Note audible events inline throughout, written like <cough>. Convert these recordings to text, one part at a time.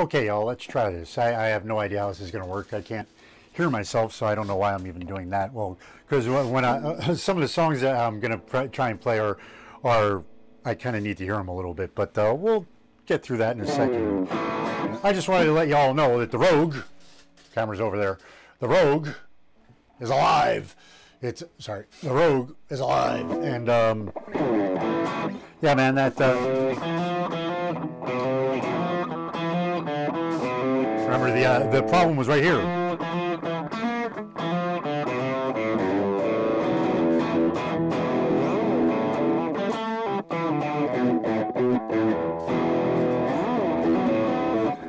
Okay, y'all, let's try this. I, I have no idea how this is going to work. I can't hear myself, so I don't know why I'm even doing that. Well, because when I uh, <laughs> some of the songs that I'm going to try and play are are I kind of need to hear them a little bit, but uh, we'll get through that in a second. I just wanted to let y'all know that the Rogue, camera's over there, the Rogue is alive. It's sorry, the Rogue is alive, and um, yeah, man, that. Uh, Remember, the, uh, the problem was right here.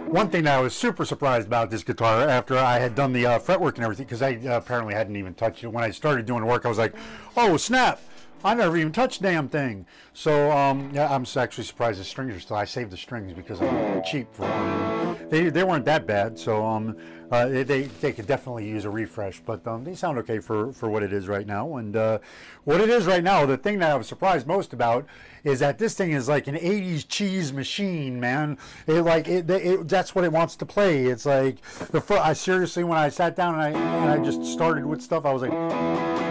One thing that I was super surprised about this guitar after I had done the uh, fretwork and everything, because I uh, apparently hadn't even touched it. When I started doing work, I was like, oh, snap! I never even touched damn thing. So um, yeah, I'm actually surprised the strings are still. I saved the strings because I'm cheap for one. They, they weren't that bad, so um, uh, they, they could definitely use a refresh. But um, they sound okay for, for what it is right now. And uh, what it is right now, the thing that I was surprised most about is that this thing is like an 80s cheese machine, man. It like it, it that's what it wants to play. It's like the I seriously when I sat down and I and I just started with stuff, I was like.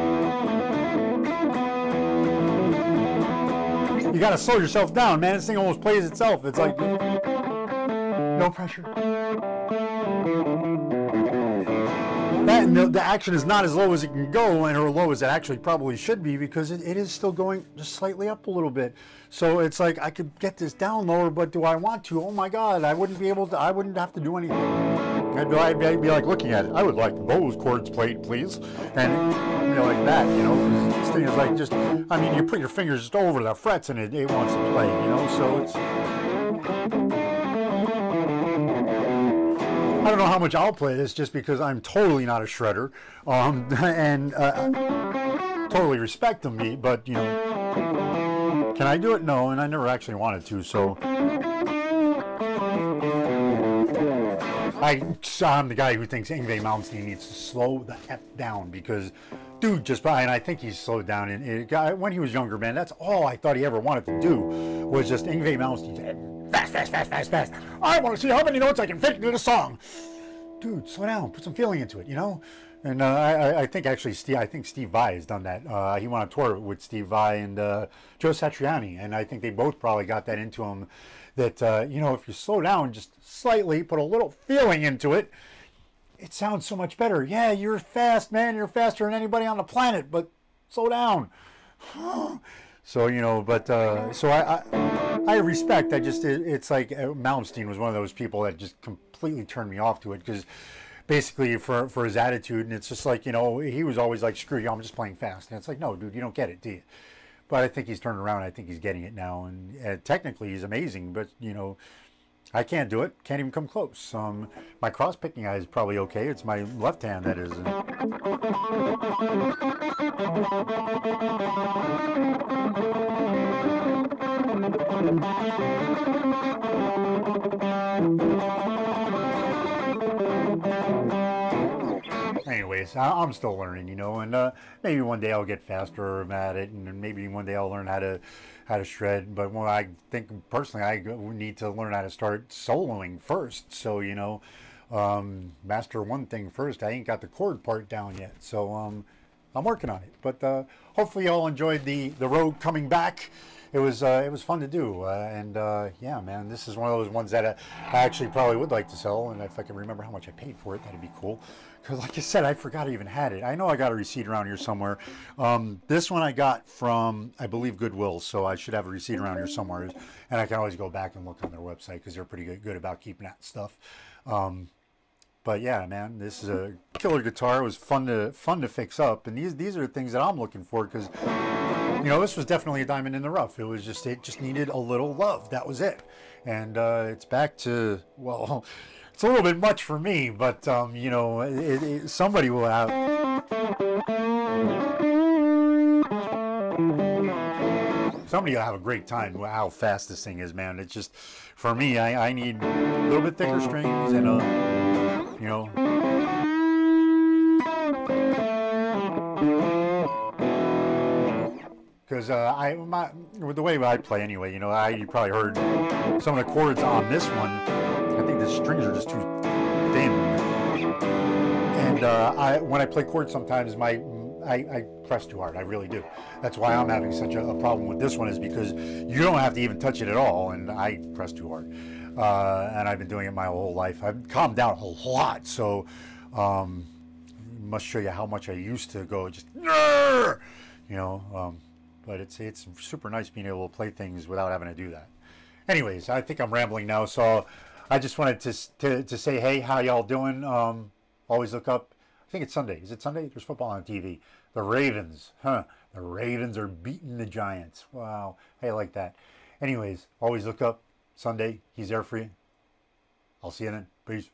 gotta slow yourself down, man. This thing almost plays itself. It's like no pressure and the, the, action is not as low as it can go and or low as it actually probably should be because it, it is still going just slightly up a little bit. So it's like I could get this down lower but do I want to? Oh my god I wouldn't be able to I wouldn't have to do anything. I'd be, I'd be, I'd be like looking at it. I would like those chords played please. And you know like that you know this thing is like just I mean you put your fingers just over the frets and it, it wants to play you know so it's I don't know how much I'll play this just because I'm totally not a shredder um, <laughs> and uh, totally respect them, but you know, can I do it? No, and I never actually wanted to, so. I, I'm the guy who thinks Yngwie Malmsteen needs to slow the F down because dude just by, and I think he's slowed down. And it, when he was younger, man, that's all I thought he ever wanted to do was just Yngwie Malmsteen fast, fast, fast, fast, fast. I want to see how many notes I can fit into the song. Dude, slow down, put some feeling into it, you know. And uh, I, I, think actually, Steve, I think Steve Vai has done that. Uh, he went on tour with Steve Vai and uh, Joe Satriani, and I think they both probably got that into him. That uh, you know, if you slow down just slightly, put a little feeling into it, it sounds so much better. Yeah, you're fast, man. You're faster than anybody on the planet, but slow down. <gasps> so you know, but uh, so I, I, I respect. I just it, it's like uh, Malmsteen was one of those people that just completely turned me off to it because basically for for his attitude, and it's just like you know he was always like screw you, I'm just playing fast, and it's like no, dude, you don't get it, do you? But I think he's turned around. I think he's getting it now, and uh, technically he's amazing. But you know, I can't do it. Can't even come close. Um, my cross picking eye is probably okay. It's my left hand that is. I, am still learning, you know, and uh, maybe one day I'll get faster at it, and maybe one day I'll learn how to how to shred. But when I think personally, I need to learn how to start soloing first. So you know, um, master one thing first. I ain't got the chord part down yet, so um, I'm working on it. But uh, hopefully, y'all enjoyed the the Rogue coming back it was uh, it was fun to do, uh, and uh, yeah, man, this is one of those ones that uh, I actually probably would like to sell, and if I can remember how much I paid for it, that'd be cool. Because like I said, I forgot I even had it. I know I got a receipt around here somewhere. Um, this one I got from I believe Goodwill, so I should have a receipt around here somewhere, and I can always go back and look on their website because they're pretty good, good about keeping that stuff. Um, but yeah, man, this is a killer guitar. It was fun to fun to fix up, and these these are the things that I'm looking for because you know, this was definitely a diamond in the rough. It was just, it just needed a little love. That was it. And uh, it's back to, well, <laughs> it's a little bit much for me, but, um, you know, it, it, somebody will have. Somebody will have a great time how fast this thing is, man. It's just, for me, I, I need a little bit thicker strings and, a, you know, because uh, I my with the way I play anyway, you know, I you probably heard some of the chords on this one. I think the strings are just too thin, and uh, I when I play chords sometimes my I, I, press too hard. I really do. That's why I'm having such a, a, problem with this one is because you don't have to even touch it at all, and I press too hard. Uh, and I've been doing it my whole life. I've calmed down a lot, so um, must show you how much I used to go just, you know. Um, but it's it's super nice being able to play things without having to do that. Anyways, I think I'm rambling now, so I just wanted to to, to say, hey, how y'all doing? Um, always look up. I think it's Sunday. Is it Sunday? There's football on TV. The Ravens, huh? The Ravens are beating the Giants. Wow, hey, I like that. Anyways, always look up. Sunday, he's there for you. I'll see you then. Peace.